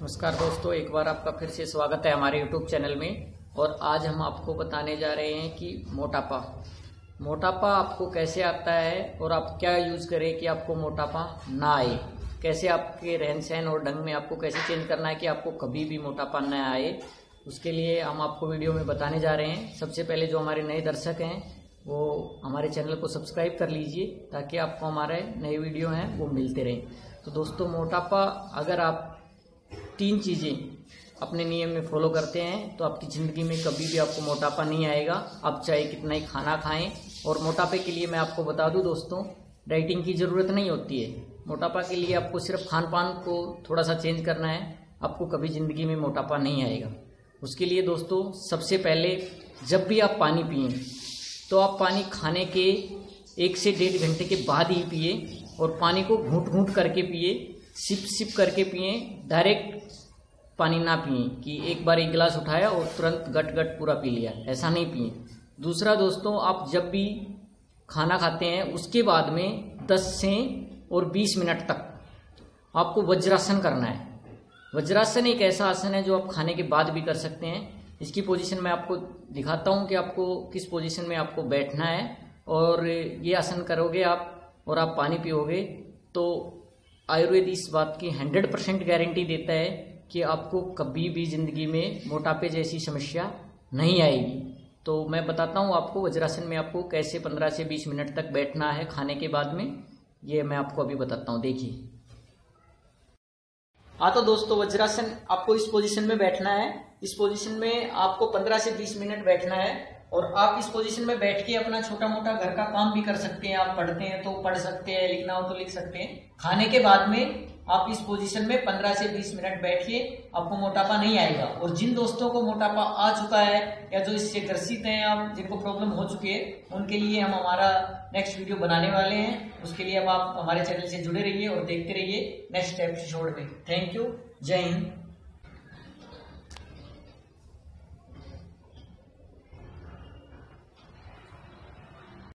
नमस्कार दोस्तों, एक बार आपका फिर से स्वागत है हमारे यूट्यूब चैनल में। और आज हम आपको बताने जा रहे हैं कि मोटापा। मोटापा आपको कैसे आता है और आप क्या यूज़ करें कि आपको मोटापा ना आए? कैसे आपके रहन सहन और ढंग में आपको कैसे चेंज करना है कि आपको कभी भी मोटापा न आए? उसके लिए हम आपको वीडियो में बताने जा रहे हैं। सबसे पहले जो हमारे नए दर्शक हैं, वो हमारे चैनल को सब्सक्राइब कर लीजिए, ताकि आपको हमारे नए वीडियो हैं, वो मिलते रहें। तो दोस्तों, मोटापा अगर आप तीन चीज़ें अपने नियम में फॉलो करते हैं तो आपकी ज़िंदगी में कभी भी आपको मोटापा नहीं आएगा। आप चाहे कितना ही खाना खाएँ, और मोटापे के लिए मैं आपको बता दूँ दोस्तों डाइटिंग की ज़रूरत नहीं होती है। मोटापा के लिए आपको सिर्फ़ खान पान को थोड़ा सा चेंज करना है, आपको कभी ज़िंदगी में मोटापा नहीं आएगा। उसके लिए दोस्तों, सबसे पहले जब भी आप पानी पिए तो आप पानी खाने के एक से डेढ़ घंटे के बाद ही पिए, और पानी को घूट घूट करके पिए सिप सिप करके पिए डायरेक्ट पानी ना पिए कि एक बार एक गिलास उठाया और तुरंत गट गट पूरा पी लिया, ऐसा नहीं पिए। दूसरा दोस्तों, आप जब भी खाना खाते हैं, उसके बाद में 10 से और 20 मिनट तक आपको वज्रासन करना है। वज्रासन एक ऐसा आसन है जो आप खाने के बाद भी कर सकते हैं। इसकी पोजीशन मैं आपको दिखाता हूँ कि आपको किस पोजीशन में आपको बैठना है और ये आसन करोगे आप और आप पानी पियोगे तो आयुर्वेद इस बात की हंड्रेड परसेंट गारंटी देता है कि आपको कभी भी ज़िंदगी में मोटापे जैसी समस्या नहीं आएगी। तो मैं बताता हूँ आपको वज्रासन में आपको कैसे पंद्रह से बीस मिनट तक बैठना है खाने के बाद में। ये मैं आपको अभी बताता हूँ। देखिए। हाँ तो दोस्तों, वज्रासन आपको इस पोजीशन में बैठना है। इस पोजीशन में आपको 15 से 20 मिनट बैठना है। और आप इस पोजीशन में बैठ के अपना छोटा मोटा घर का काम भी कर सकते हैं, आप पढ़ते हैं तो पढ़ सकते हैं, लिखना हो तो लिख सकते हैं। खाने के बाद में आप इस पोजीशन में 15 से 20 मिनट बैठिए आपको मोटापा नहीं आएगा। और जिन दोस्तों को मोटापा आ चुका है या जो इससे ग्रसित हैं आप, जिनको प्रॉब्लम हो चुकी है, उनके लिए हम हमारा नेक्स्ट वीडियो बनाने वाले हैं। उसके लिए अब आप हमारे चैनल से जुड़े रहिए और देखते रहिए नेक्स्ट एपिसोड में। थैंक यू जय हिंद